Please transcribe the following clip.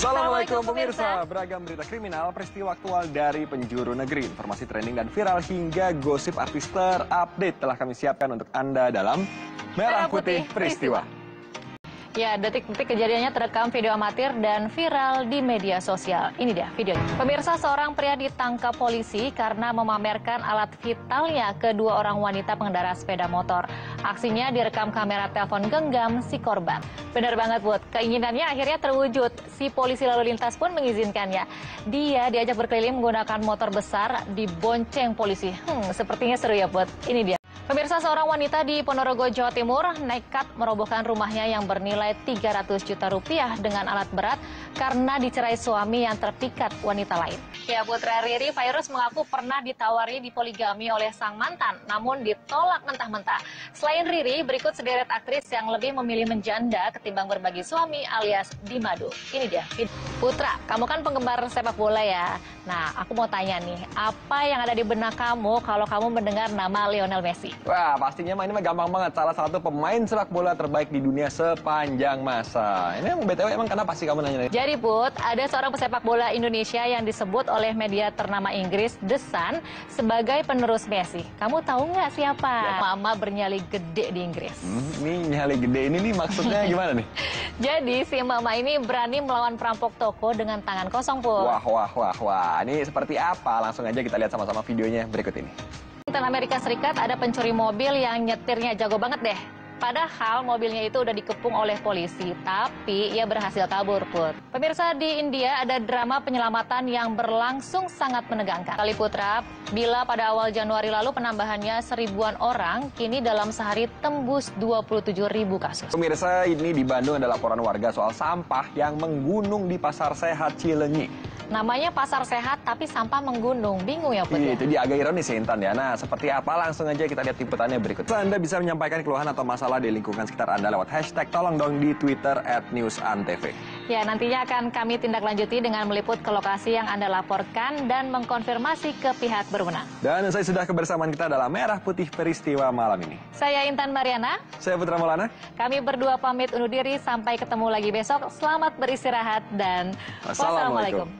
Assalamualaikum pemirsa, beragam berita kriminal, peristiwa aktual dari penjuru negeri, informasi trending dan viral hingga gosip artis terupdate telah kami siapkan untuk Anda dalam Merah Putih Peristiwa. Ya, detik-detik kejadiannya terekam video amatir dan viral di media sosial. Ini dia videonya. Pemirsa, seorang pria ditangkap polisi karena memamerkan alat vitalnya ke dua orang wanita pengendara sepeda motor. Aksinya direkam kamera telepon genggam si korban. Benar banget, Bud. Keinginannya akhirnya terwujud. Si polisi lalu lintas pun mengizinkannya. Dia diajak berkeliling menggunakan motor besar dibonceng polisi. Hmm, sepertinya seru ya, Bud. Ini dia. Pemirsa seorang wanita di Ponorogo, Jawa Timur nekat merobohkan rumahnya yang bernilai 300 juta rupiah dengan alat berat karena dicerai suami yang terpikat wanita lain. Ya, Putra Riri Virus mengaku pernah ditawari di poligami oleh sang mantan, namun ditolak mentah-mentah. Selain Riri, berikut sederet aktris yang lebih memilih menjanda ketimbang berbagi suami alias di madu. Ini dia. Putra, kamu kan penggemar sepak bola ya. Nah, aku mau tanya nih, apa yang ada di benak kamu kalau kamu mendengar nama Lionel Messi? Wah, pastinya mah ini mah gampang banget. Salah satu pemain sepak bola terbaik di dunia sepanjang masa. Ini yang BTW emang kenapa sih kamu nanya? Jadi, Put, ada seorang pesepak bola Indonesia yang disebut oleh media ternama Inggris, The Sun, sebagai penerus Messi. Kamu tahu nggak siapa? Ya. Mama bernyali gede di Inggris. Hmm, ini nyali gede ini nih maksudnya gimana nih? Jadi, si mama ini berani melawan perampok toko dengan tangan kosong, Put. Wah, wah, wah, wah. Ini seperti apa? Langsung aja kita lihat sama-sama videonya berikut ini. Washington Amerika Serikat ada pencuri mobil yang nyetirnya jago banget deh. Padahal mobilnya itu udah dikepung oleh polisi, tapi ia berhasil kabur, Put. Pemirsa di India ada drama penyelamatan yang berlangsung sangat menegangkan. Kali Putra, bila pada awal Januari lalu penambahannya seribuan orang, kini dalam sehari tembus 27 ribu kasus. Pemirsa, ini di Bandung ada laporan warga soal sampah yang menggunung di Pasar Sehat Cilenyi. Namanya pasar sehat tapi sampah menggunung. Bingung ya, Put? Iya, itu dia agak ironis ya, Intan ya. Nah, seperti apa? Langsung aja kita lihat liputannya berikut. Anda bisa menyampaikan keluhan atau masalah di lingkungan sekitar Anda lewat hashtag tolong dong di Twitter at newsantv. Ya, nantinya akan kami tindak lanjuti dengan meliput ke lokasi yang Anda laporkan dan mengkonfirmasi ke pihak berwenang. Dan saya sudah kebersamaan kita dalam Merah Putih Peristiwa malam ini. Saya Intan Mariana. Saya Putra Maulana. Kami berdua pamit undur diri. Sampai ketemu lagi besok. Selamat beristirahat dan Wassalamualaikum.